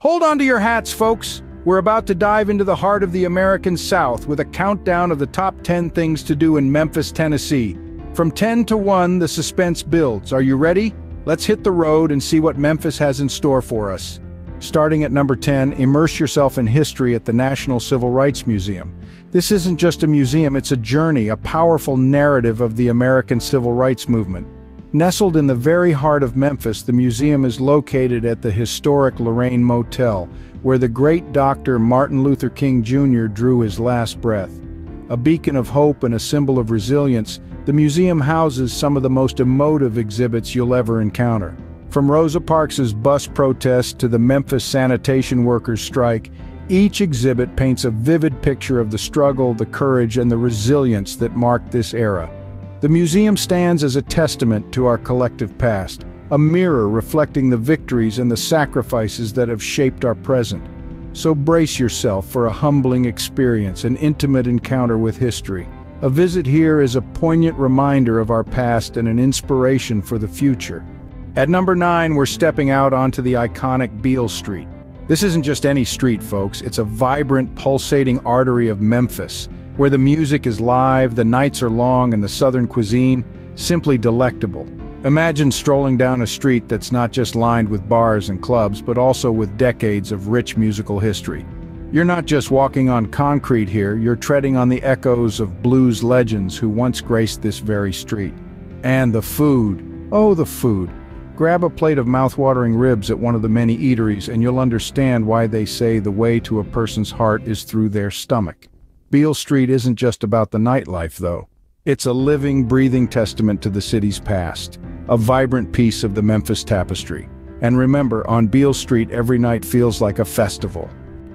Hold on to your hats, folks. We're about to dive into the heart of the American South with a countdown of the top 10 things to do in Memphis, Tennessee. From 10 to 1, the suspense builds. Are you ready? Let's hit the road and see what Memphis has in store for us. Starting at number 10, immerse yourself in history at the National Civil Rights Museum. This isn't just a museum, it's a journey, a powerful narrative of the American Civil Rights Movement. Nestled in the very heart of Memphis, the museum is located at the historic Lorraine Motel, where the great Dr. Martin Luther King Jr. drew his last breath. A beacon of hope and a symbol of resilience, the museum houses some of the most emotive exhibits you'll ever encounter. From Rosa Parks' bus protest to the Memphis sanitation workers' strike, each exhibit paints a vivid picture of the struggle, the courage, and the resilience that marked this era. The museum stands as a testament to our collective past, a mirror reflecting the victories and the sacrifices that have shaped our present. So brace yourself for a humbling experience, an intimate encounter with history. A visit here is a poignant reminder of our past and an inspiration for the future. At number 9, we're stepping out onto the iconic Beale Street. This isn't just any street, folks, it's a vibrant, pulsating artery of Memphis, where the music is live, the nights are long, and the southern cuisine simply delectable. Imagine strolling down a street that's not just lined with bars and clubs, but also with decades of rich musical history. You're not just walking on concrete here, you're treading on the echoes of blues legends who once graced this very street. And the food. Oh, the food. Grab a plate of mouthwatering ribs at one of the many eateries and you'll understand why they say the way to a person's heart is through their stomach. Beale Street isn't just about the nightlife, though. It's a living, breathing testament to the city's past, a vibrant piece of the Memphis tapestry. And remember, on Beale Street every night feels like a festival.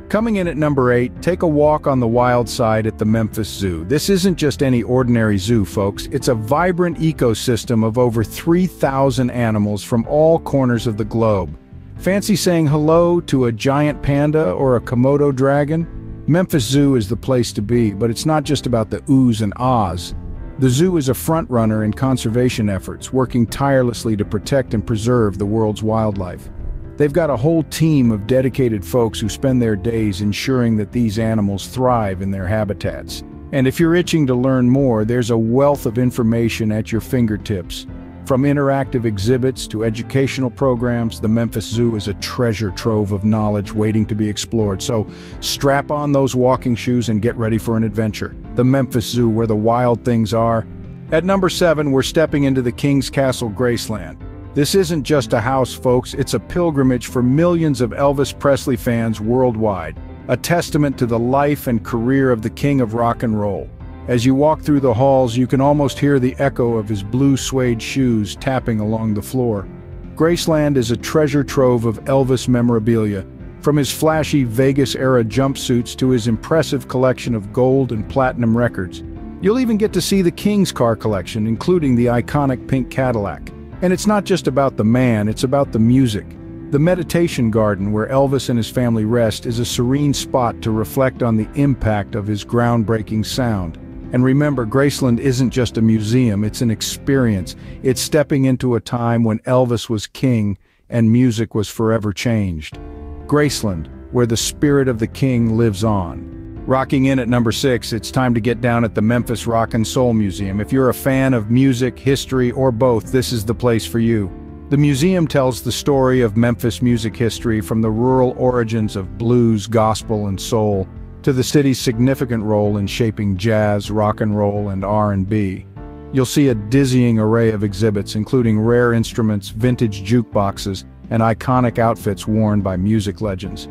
Coming in at number 8, take a walk on the wild side at the Memphis Zoo. This isn't just any ordinary zoo, folks. It's a vibrant ecosystem of over 3,000 animals from all corners of the globe. Fancy saying hello to a giant panda or a Komodo dragon? Memphis Zoo is the place to be, but it's not just about the oohs and ahs. The zoo is a frontrunner in conservation efforts, working tirelessly to protect and preserve the world's wildlife. They've got a whole team of dedicated folks who spend their days ensuring that these animals thrive in their habitats. And if you're itching to learn more, there's a wealth of information at your fingertips. From interactive exhibits to educational programs, the Memphis Zoo is a treasure trove of knowledge waiting to be explored. So strap on those walking shoes and get ready for an adventure. The Memphis Zoo, where the wild things are. At number seven, we're stepping into the King's Castle Graceland. This isn't just a house, folks, it's a pilgrimage for millions of Elvis Presley fans worldwide, a testament to the life and career of the king of rock and roll. As you walk through the halls, you can almost hear the echo of his blue suede shoes tapping along the floor. Graceland is a treasure trove of Elvis memorabilia, from his flashy Vegas-era jumpsuits to his impressive collection of gold and platinum records. You'll even get to see the King's car collection, including the iconic pink Cadillac. And it's not just about the man, it's about the music. The meditation garden where Elvis and his family rest is a serene spot to reflect on the impact of his groundbreaking sound. And remember, Graceland isn't just a museum, it's an experience. It's stepping into a time when Elvis was king and music was forever changed. Graceland, where the spirit of the king lives on. Rocking in at number six, it's time to get down at the Memphis Rock and Soul Museum. If you're a fan of music, history, or both, this is the place for you. The museum tells the story of Memphis music history from the rural origins of blues, gospel, and soul, to the city's significant role in shaping jazz, rock and roll, and R&B. You'll see a dizzying array of exhibits, including rare instruments, vintage jukeboxes, and iconic outfits worn by music legends.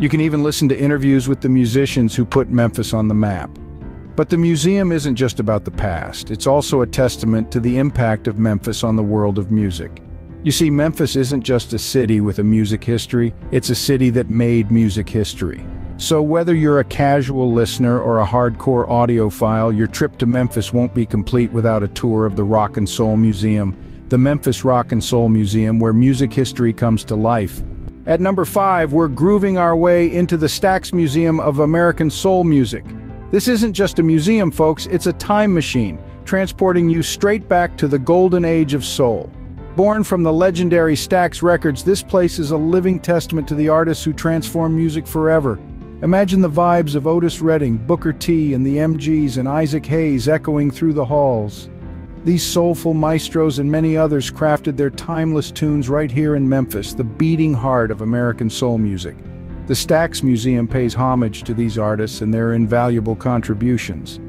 You can even listen to interviews with the musicians who put Memphis on the map. But the museum isn't just about the past, it's also a testament to the impact of Memphis on the world of music. You see, Memphis isn't just a city with a music history, it's a city that made music history. So whether you're a casual listener or a hardcore audiophile, your trip to Memphis won't be complete without a tour of the Rock and Soul Museum, the Memphis Rock and Soul Museum where music history comes to life. At number 5, we're grooving our way into the Stax Museum of American Soul Music. This isn't just a museum, folks, it's a time machine, transporting you straight back to the golden age of soul. Born from the legendary Stax Records, this place is a living testament to the artists who transform music forever. Imagine the vibes of Otis Redding, Booker T, and the MGs and Isaac Hayes echoing through the halls. These soulful maestros and many others crafted their timeless tunes right here in Memphis, the beating heart of American soul music. The Stax Museum pays homage to these artists and their invaluable contributions.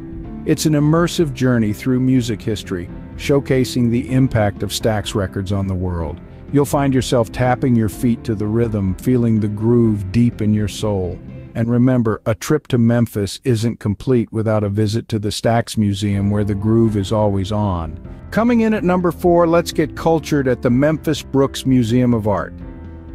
It's an immersive journey through music history, showcasing the impact of Stax Records on the world. You'll find yourself tapping your feet to the rhythm, feeling the groove deep in your soul. And remember, a trip to Memphis isn't complete without a visit to the Stax Museum where the groove is always on. Coming in at number four, let's get cultured at the Memphis Brooks Museum of Art.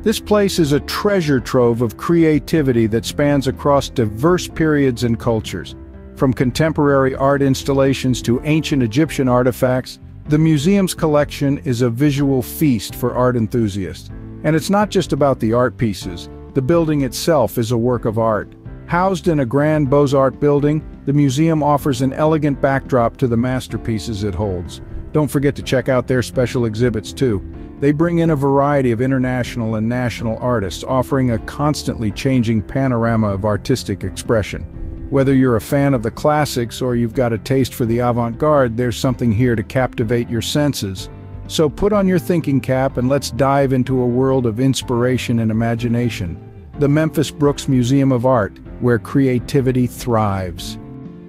This place is a treasure trove of creativity that spans across diverse periods and cultures. From contemporary art installations to ancient Egyptian artifacts, the museum's collection is a visual feast for art enthusiasts. And it's not just about the art pieces, the building itself is a work of art. Housed in a grand Beaux-Arts building, the museum offers an elegant backdrop to the masterpieces it holds. Don't forget to check out their special exhibits too. They bring in a variety of international and national artists, offering a constantly changing panorama of artistic expression. Whether you're a fan of the classics or you've got a taste for the avant-garde, there's something here to captivate your senses. So put on your thinking cap and let's dive into a world of inspiration and imagination. The Memphis Brooks Museum of Art, where creativity thrives.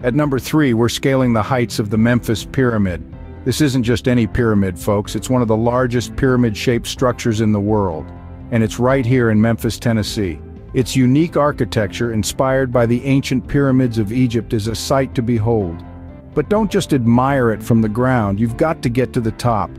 At number three, we're scaling the heights of the Memphis Pyramid. This isn't just any pyramid, folks. It's one of the largest pyramid-shaped structures in the world. And it's right here in Memphis, Tennessee. Its unique architecture, inspired by the ancient pyramids of Egypt, is a sight to behold. But don't just admire it from the ground, you've got to get to the top.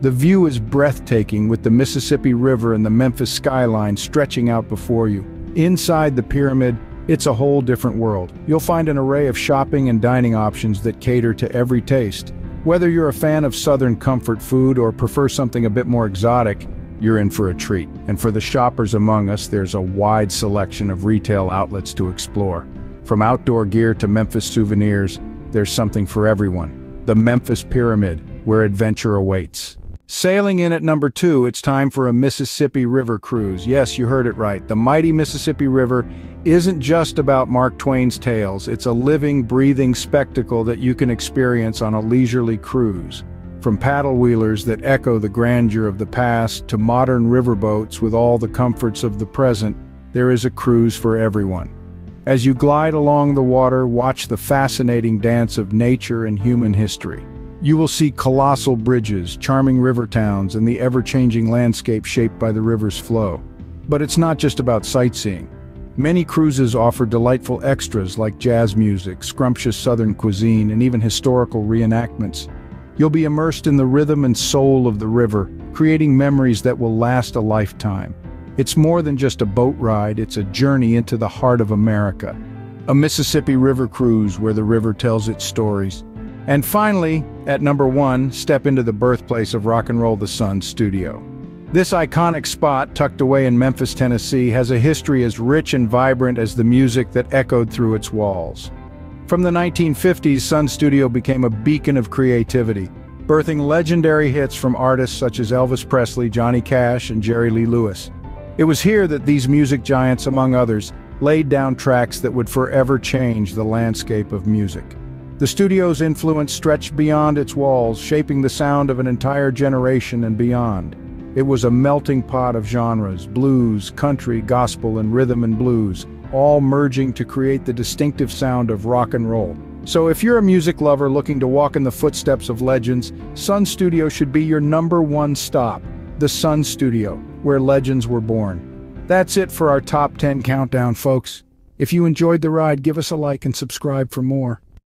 The view is breathtaking with the Mississippi River and the Memphis skyline stretching out before you. Inside the pyramid, it's a whole different world. You'll find an array of shopping and dining options that cater to every taste. Whether you're a fan of southern comfort food or prefer something a bit more exotic, you're in for a treat. And for the shoppers among us, there's a wide selection of retail outlets to explore. From outdoor gear to Memphis souvenirs, there's something for everyone. The Memphis Pyramid, where adventure awaits. Sailing in at number two, it's time for a Mississippi River cruise. Yes, you heard it right. The mighty Mississippi River isn't just about Mark Twain's tales. It's a living, breathing spectacle that you can experience on a leisurely cruise. From paddle wheelers that echo the grandeur of the past to modern riverboats with all the comforts of the present, there is a cruise for everyone. As you glide along the water, watch the fascinating dance of nature and human history. You will see colossal bridges, charming river towns, and the ever-changing landscape shaped by the river's flow. But it's not just about sightseeing. Many cruises offer delightful extras like jazz music, scrumptious southern cuisine, and even historical reenactments. You'll be immersed in the rhythm and soul of the river, creating memories that will last a lifetime. It's more than just a boat ride, it's a journey into the heart of America. A Mississippi River cruise where the river tells its stories. And finally, at number one, step into the birthplace of Rock and Roll the Sun studio. This iconic spot, tucked away in Memphis, Tennessee, has a history as rich and vibrant as the music that echoed through its walls. From the 1950s, Sun Studio became a beacon of creativity, birthing legendary hits from artists such as Elvis Presley, Johnny Cash, and Jerry Lee Lewis. It was here that these music giants, among others, laid down tracks that would forever change the landscape of music. The studio's influence stretched beyond its walls, shaping the sound of an entire generation and beyond. It was a melting pot of genres, blues, country, gospel, and rhythm and blues, all merging to create the distinctive sound of rock and roll. So if you're a music lover looking to walk in the footsteps of legends, Sun Studio should be your number one stop. The Sun Studio, where legends were born. That's it for our top 10 countdown, folks. If you enjoyed the ride, give us a like and subscribe for more.